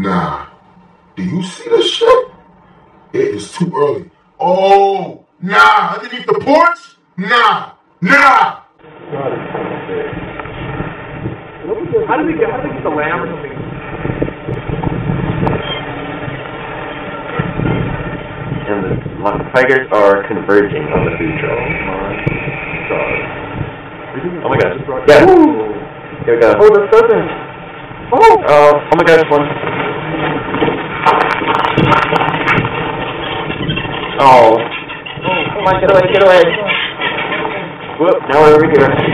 Nah. Do you see this shit? It is too early. Oh, nah. Underneath the porch? Nah. Nah. How did we get? How did we get the lamb or something? And the tigers are converging on the food truck. Oh my god. Oh yeah. Here we go. Oh, the pheasant. Oh, oh, oh my gosh, one. Oh. oh. Come on, get away, get away. Whoop, now we're over here.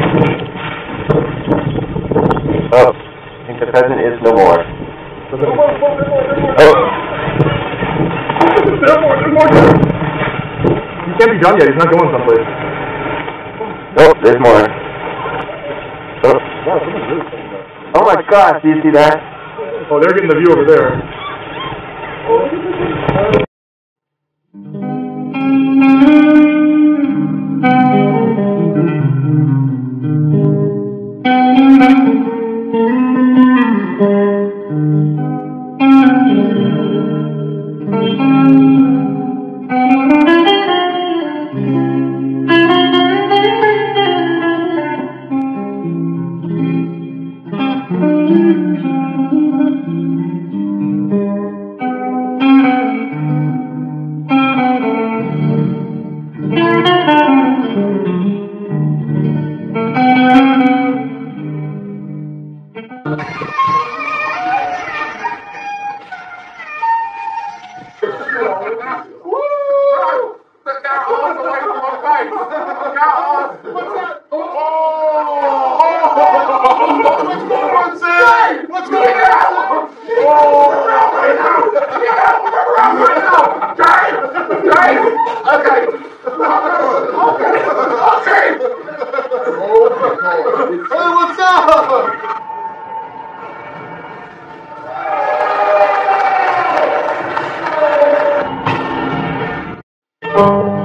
Oh, I think the pheasant is no more. Oh, There's more. There's more. He can't be done yet. He's not going someplace. oh, there's more. Oh. oh my gosh, do you see that? Oh, they're getting the view over there. About to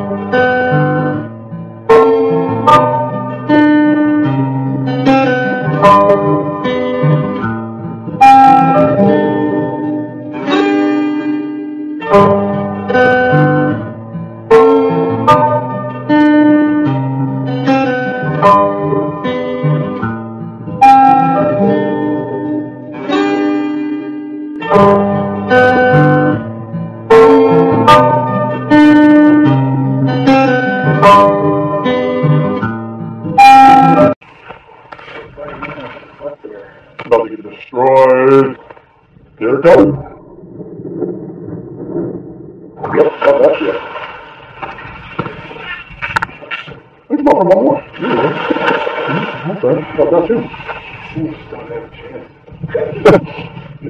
one more. Yeah. Okay, how about you?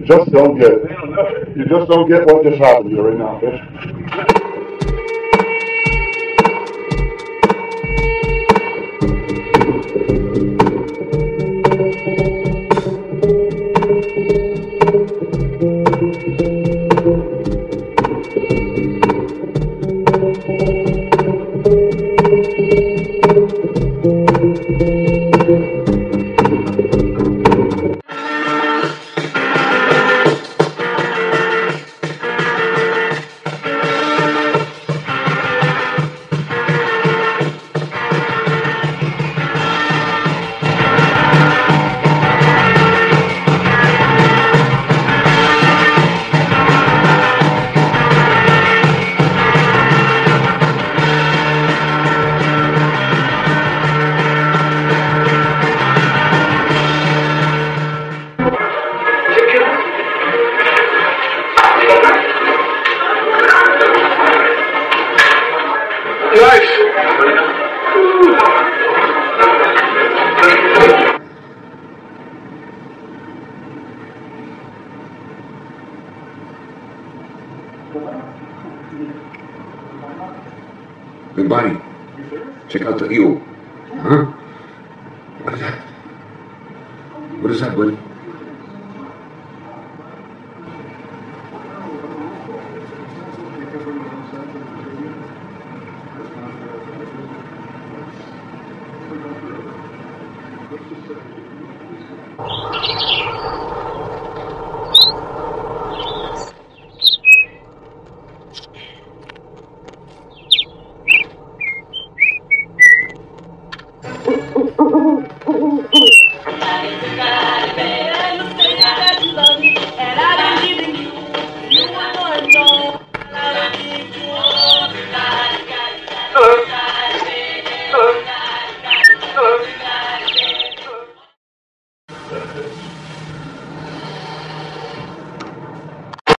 just don't get. You just don't get what just happened to you right now, bitch. life. The buddy. Check out the eel. Huh? What is that? What is that, buddy?